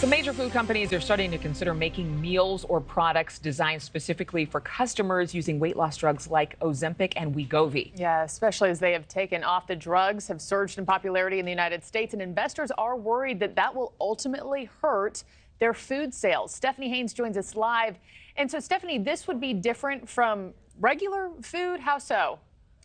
Some major food companies are starting to consider making meals or products designed specifically for customers using weight loss drugs like Ozempic and Wegovy. Yeah, especially as they have taken off the drugs, have surged in popularity in the United States, and investors are worried that that will ultimately hurt their food sales. Stephanie Haynes joins us live. And so, Stephanie, this would be different from regular food. How so?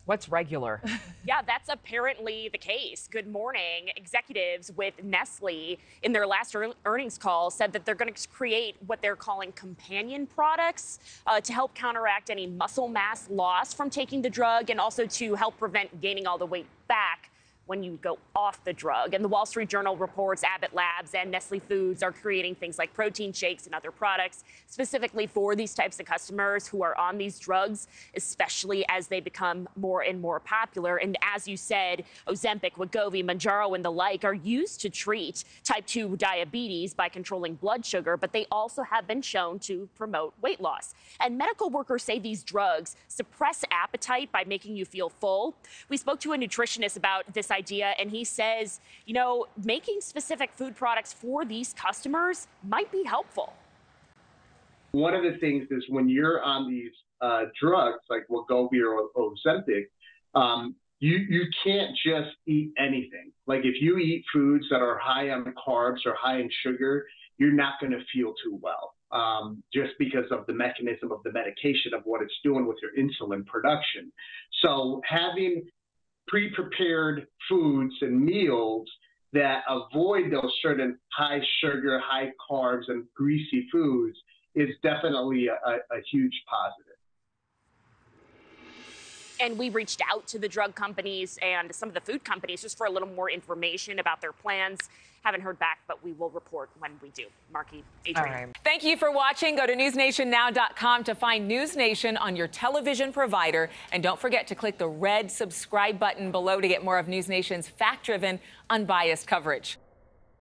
What's regular? yeah, that's apparently the case. Good morning. Executives with Nestle in their last earnings call said that they're going to create what they're calling companion products uh, to help counteract any muscle mass loss from taking the drug and also to help prevent gaining all the weight back when you go off the drug. And the Wall Street Journal reports Abbott Labs and Nestle Foods are creating things like protein shakes and other products specifically for these types of customers who are on these drugs, especially as they become more and more popular. And as you said, Ozempic, Wegovy, Mounjaro, and the like are used to treat type 2 diabetes by controlling blood sugar, but they also have been shown to promote weight loss. And medical workers say these drugs suppress appetite by making you feel full. We spoke to a nutritionist about this idea, and he says, you know, making specific food products for these customers might be helpful. One of the things is when you're on these uh, drugs like Wegovy or Ozempic, um, you you can't just eat anything. Like if you eat foods that are high on carbs or high in sugar, you're not going to feel too well. Um, just because of the mechanism of the medication of what it's doing with your insulin production. So having pre-prepared foods and meals that avoid those certain high sugar, high carbs, and greasy foods is definitely a, a, huge positive. And we reached out to the drug companies and some of the food companies just for a little more information about their plans. Haven't heard back, but we will report when we do. Markie. All right. Thank you for watching. Go to newsnationnow.com to find News Nation on your television provider. And don't forget to click the red subscribe button below to get more of News Nation's fact driven, unbiased coverage.